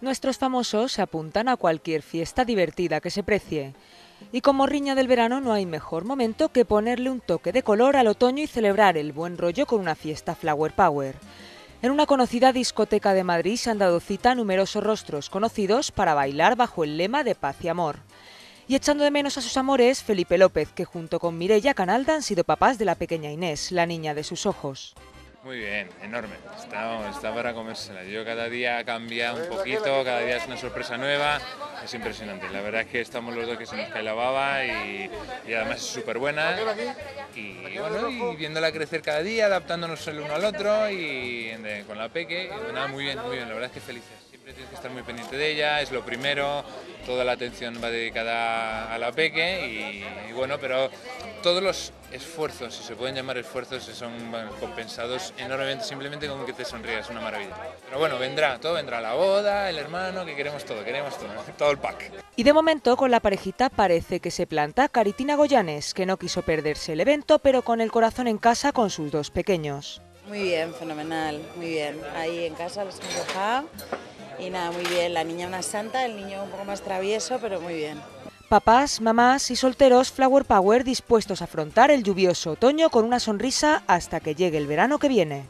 Nuestros famosos se apuntan a cualquier fiesta divertida que se precie. Y como riña del verano no hay mejor momento que ponerle un toque de color al otoño y celebrar el buen rollo con una fiesta Flower Power. En una conocida discoteca de Madrid se han dado cita numerosos rostros conocidos para bailar bajo el lema de paz y amor. Y echando de menos a sus amores, Felipe López, que junto con Mirella Canalda han sido papás de la pequeña Inés, la niña de sus ojos. Muy bien, enorme. Está, está para comérsela. Yo cada día cambia un poquito, cada día es una sorpresa nueva. Es impresionante. La verdad es que estamos los dos que se nos cae la baba y, además es súper buena. Y bueno, y viéndola crecer cada día, adaptándonos el uno al otro y con la peque. Muy bien, muy bien. La verdad es que felices. Siempre tienes que estar muy pendiente de ella, es lo primero. Toda la atención va dedicada a la peque y bueno, pero todos los esfuerzos, si se pueden llamar esfuerzos, son compensados enormemente simplemente con que te sonrías, es una maravilla. Pero bueno, vendrá, todo vendrá, la boda, el hermano, que queremos todo, queremos todo, todo el pack. Y de momento con la parejita parece que se planta Caritina Goyanes, que no quiso perderse el evento, pero con el corazón en casa con sus dos pequeños. Muy bien, fenomenal, muy bien. Ahí en casa los hemos dejado y nada, muy bien. La niña una santa, el niño un poco más travieso, pero muy bien. Papás, mamás y solteros Flower Power dispuestos a afrontar el lluvioso otoño con una sonrisa hasta que llegue el verano que viene.